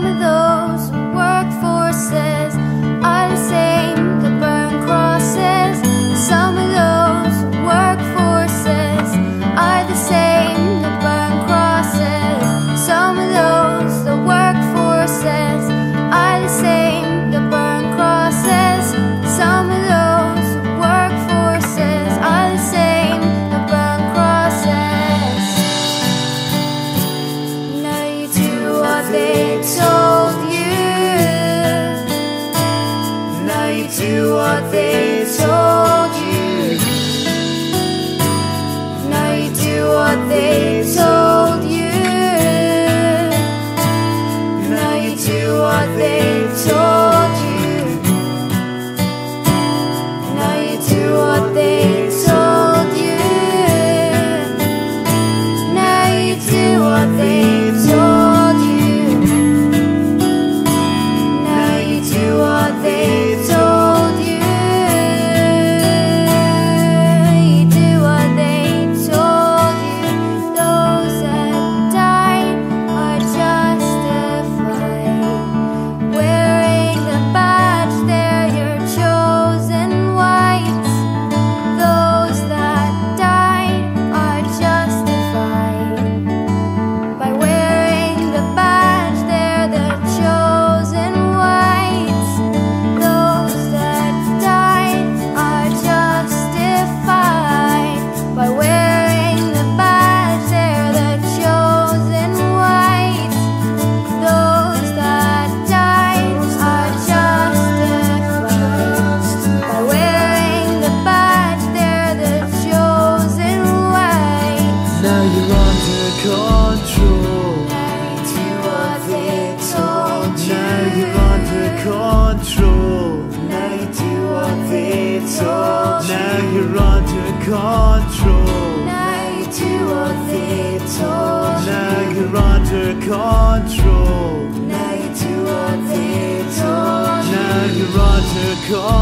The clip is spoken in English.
嗯。Control. You do what they. Now you're under control. Now you do what they told you. Now you're under control.